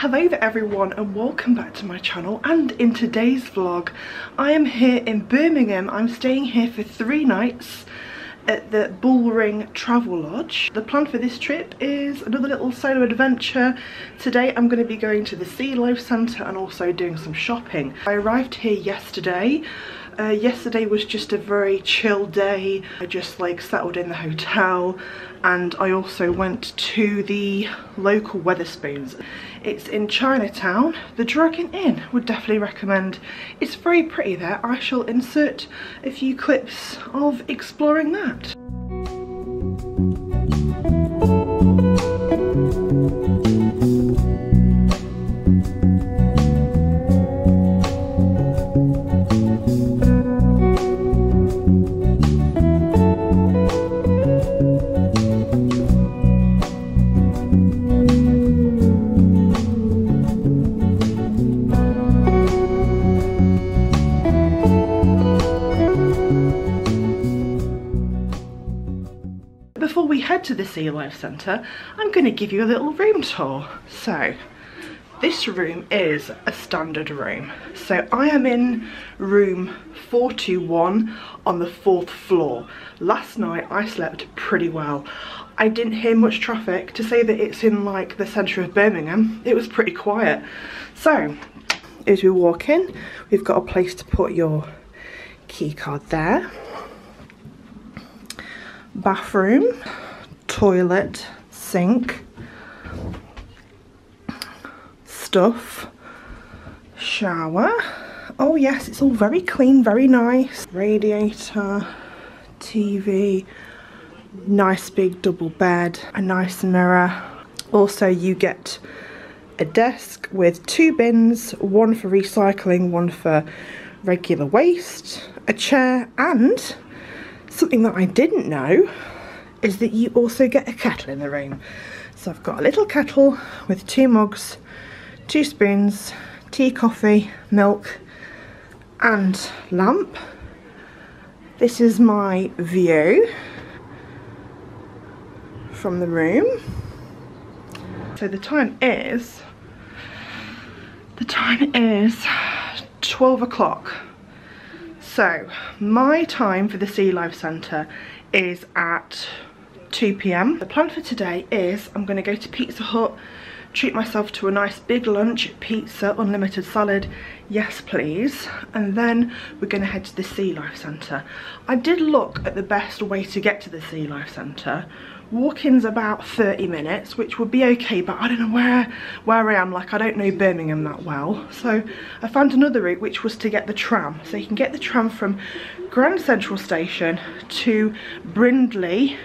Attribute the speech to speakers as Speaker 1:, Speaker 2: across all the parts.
Speaker 1: Hello there everyone and welcome back to my channel and in today's vlog I am here in Birmingham. I'm staying here for three nights at the Bullring Travelodge. The plan for this trip is another little solo adventure. Today I'm going to be going to the Sea Life Centre and also doing some shopping. I arrived here yesterday uh, yesterday was just a very chill day. I just like settled in the hotel and I also went to the local Wetherspoons. It's in Chinatown. The Dragon Inn would definitely recommend. It's very pretty there. I shall insert a few clips of exploring that. To the Sea Life Centre, I'm going to give you a little room tour. So, this room is a standard room. So I am in room 421 on the fourth floor. Last night I slept pretty well. I didn't hear much traffic. To say that it's in like the centre of Birmingham, it was pretty quiet. So, as we walk in, we've got a place to put your key card there. Bathroom toilet, sink, stuff, shower. Oh yes, it's all very clean, very nice. Radiator, TV, nice big double bed, a nice mirror. Also you get a desk with two bins, one for recycling, one for regular waste, a chair and something that I didn't know is that you also get a kettle in the room. So I've got a little kettle with two mugs, two spoons, tea, coffee, milk and lamp. This is my view from the room. So the time is, the time is 12 o'clock. So my time for the Sea Life Centre is at 2pm. The plan for today is I'm going to go to Pizza Hut, treat myself to a nice big lunch, pizza, unlimited salad, yes please. And then we're going to head to the Sea Life Centre. I did look at the best way to get to the Sea Life Centre. Walking's about 30 minutes, which would be okay, but I don't know where, where I am. Like, I don't know Birmingham that well. So I found another route, which was to get the tram. So you can get the tram from Grand Central Station to Brindley,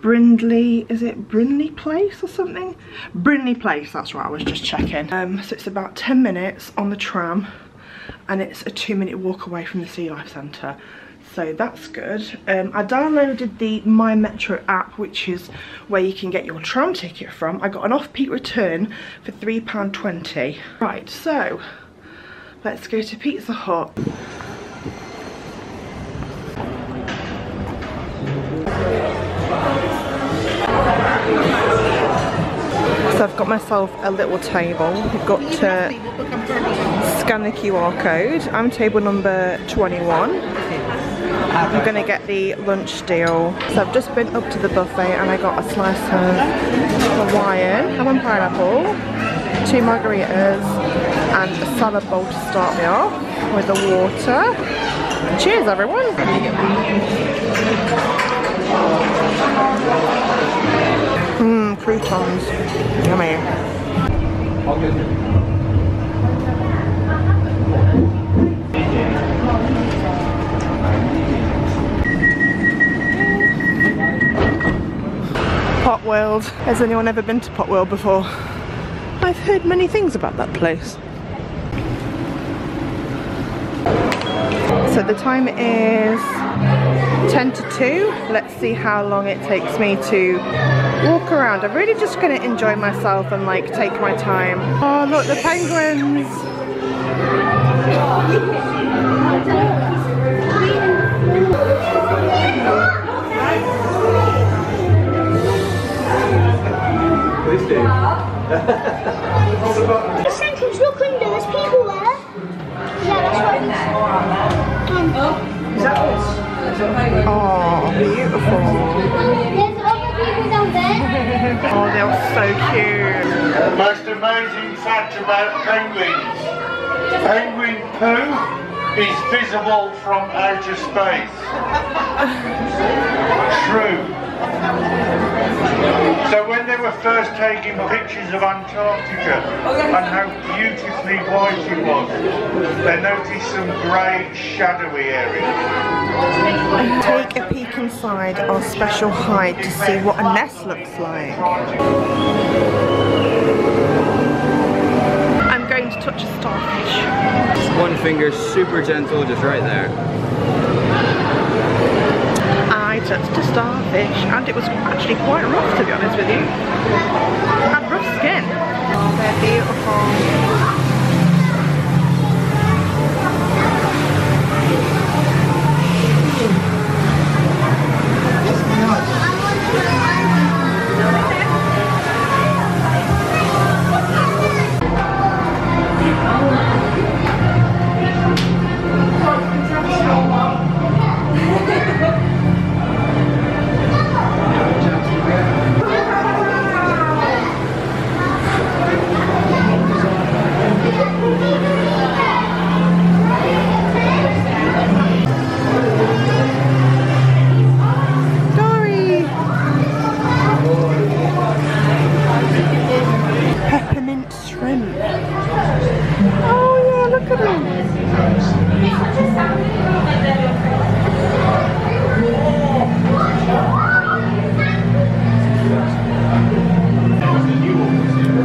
Speaker 1: Brindley, is it Brindley Place or something? Brindley Place, that's right, I was just checking. Um, so it's about 10 minutes on the tram and it's a two minute walk away from the Sea Life Centre. So that's good. Um, I downloaded the My Metro app, which is where you can get your tram ticket from. I got an off-peak return for £3.20. Right, so let's go to Pizza Hut. So I've got myself a little table. You've got to scan the QR code. I'm table number 21. I'm gonna get the lunch deal. So I've just been up to the buffet and I got a slice of Hawaiian, ham and pineapple, two margaritas and a salad bowl to start me off with the water. Cheers everyone! Mmm, croutons. Yummy. Potworld. Has anyone ever been to Potworld before? I've heard many things about that place. So the time is 10 to 2. Let's see how long it takes me to walk around. I'm really just going to enjoy myself and like take my time. Oh look, the penguins!
Speaker 2: Most amazing fact about penguins. Penguin poo is visible from outer space. True. So when they were first taking pictures of Antarctica and how beautifully white it was, they noticed some grey shadowy areas.
Speaker 1: Take a peek inside our special hide to see what a nest looks like. I'm going to touch a starfish.
Speaker 3: One finger super gentle, just right there.
Speaker 1: I touched a starfish and it was actually quite rough to be honest with you. Had rough skin. Oh, they're beautiful. Shrimp. Oh yeah, look at them.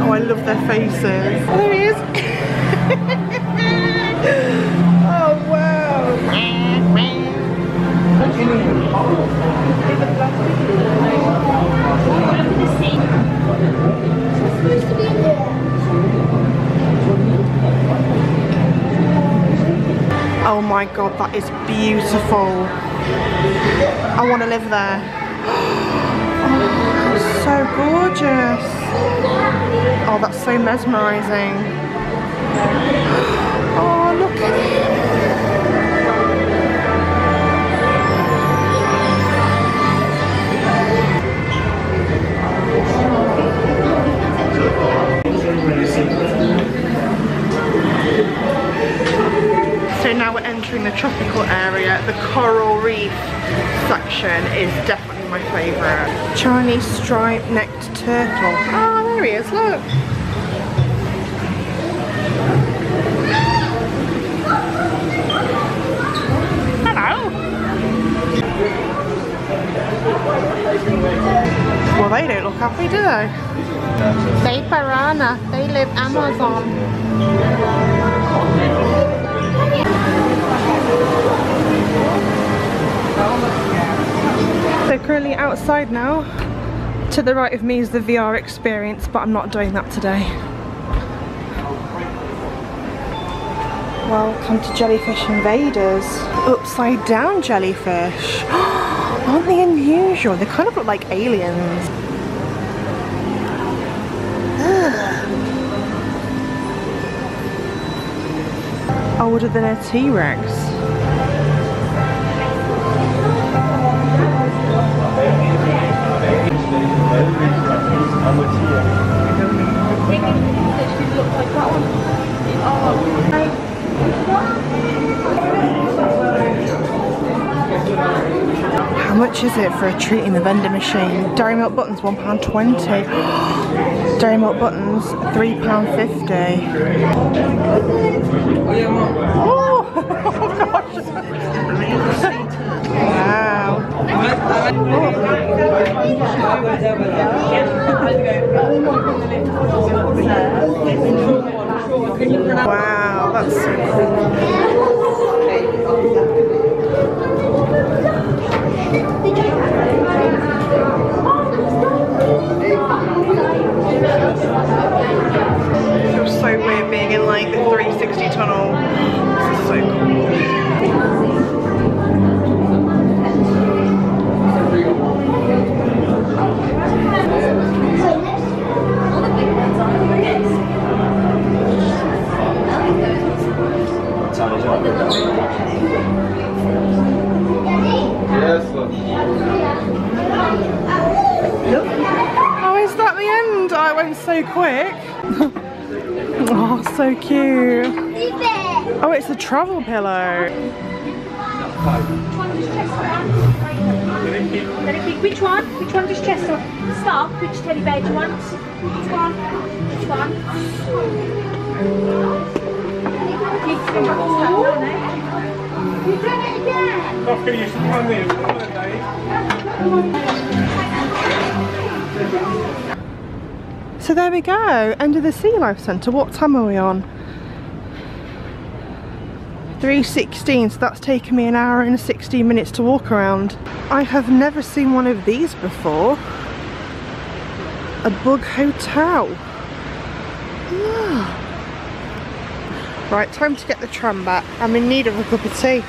Speaker 1: Oh, I love their faces. Oh, there he is. oh, wow. My god, that is beautiful. I want to live there. Oh, so gorgeous. Oh, that's so mesmerising. Oh, So now we're entering the tropical area. The coral reef section is definitely my favourite. Chinese striped necked turtle. Oh, there he is, look. Hello. Well, they don't look happy, do they? They piranha. They live Amazon. So currently outside now. To the right of me is the VR experience, but I'm not doing that today. Welcome to Jellyfish Invaders. Upside down jellyfish. Aren't they unusual? They kind of look like aliens. Older than a T-Rex. How much is it for a treat in the vending machine? Dairy Milk Buttons, £1.20. Dairy Milk Buttons, £3.50. wow. That's so cool. So quick. oh, so cute. Oh, it's a travel pillow.
Speaker 4: Which one? Which one does chest up? Stop. Which teddy bear do you want? Which one? Which one?
Speaker 5: You've done it again.
Speaker 1: So there we go, end of the Sea Life Centre. What time are we on? 3.16, so that's taken me an hour and 16 minutes to walk around. I have never seen one of these before. A bug hotel. Right, time to get the tram back. I'm in need of a cup of tea.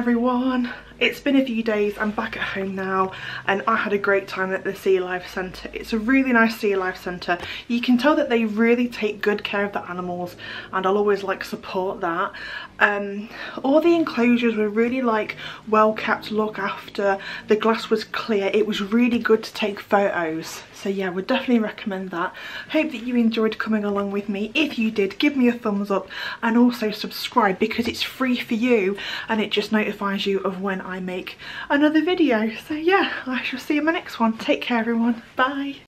Speaker 1: Everyone. It's been a few days, I'm back at home now and I had a great time at the Sea Life Centre. It's a really nice Sea Life Centre. You can tell that they really take good care of the animals and I'll always like support that. Um, all the enclosures were really like well kept, look after, the glass was clear, it was really good to take photos. So yeah, would definitely recommend that. Hope that you enjoyed coming along with me. If you did, give me a thumbs up and also subscribe because it's free for you and it just notifies you of when I make another video. So yeah, I shall see you in my next one. Take care everyone. Bye.